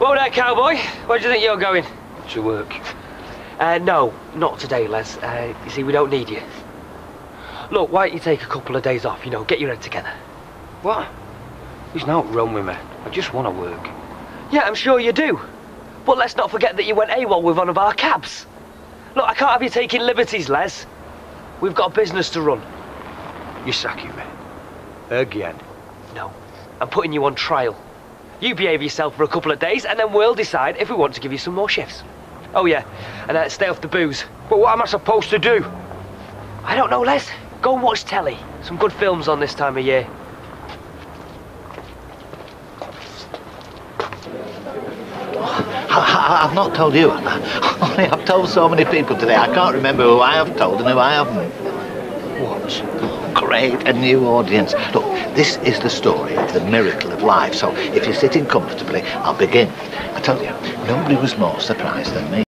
Well, there, cowboy. Where do you think you're going? To work. Uh, no, not today, Les. Uh, you see, we don't need you. Look, why don't you take a couple of days off, you know, get your head together. What? There's no wrong with me. I just want to work. Yeah, I'm sure you do. But let's not forget that you went AWOL with one of our cabs. Look, I can't have you taking liberties, Les. We've got a business to run. You're sacking me. Again. No, I'm putting you on trial. You behave yourself for a couple of days, and then we'll decide if we want to give you some more shifts. Oh, yeah, and uh, stay off the booze. But what am I supposed to do? I don't know, Les. Go and watch telly. Some good films on this time of year. I, have not told you. Only I've told so many people today. I can't remember who I have told and who I haven't. What? Great, a new audience. Look, this is the story of the miracle of life. So if you're sitting comfortably, I'll begin. I tell you, nobody was more surprised than me.